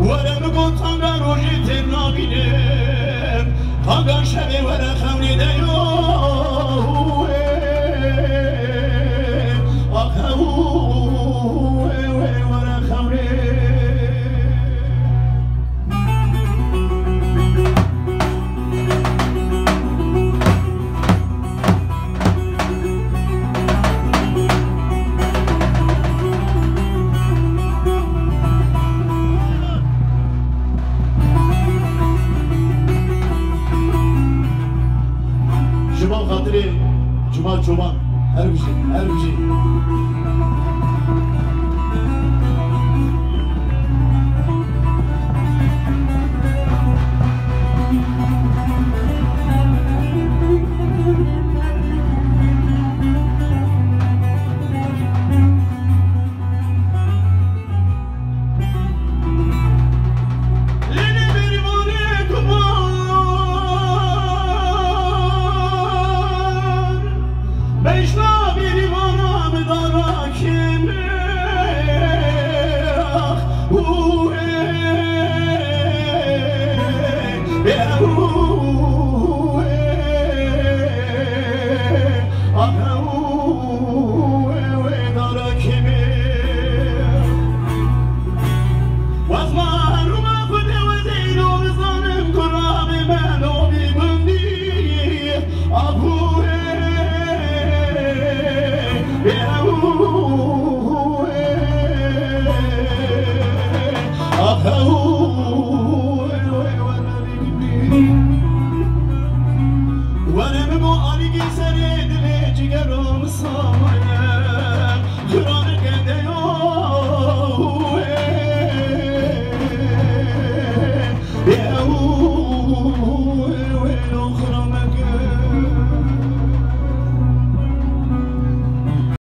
ولم كنت من رجيت النابين قد شبه ولخ Cuman Kadri, Cuman Cuman, her bir şey, her bir şey. Bejna beni bana mı dara kimi? Ah hu e ya hu e ah hu e dara kimi? Vazmar umakı devezeyn ol zanım kurabime lobi bundi abu ah,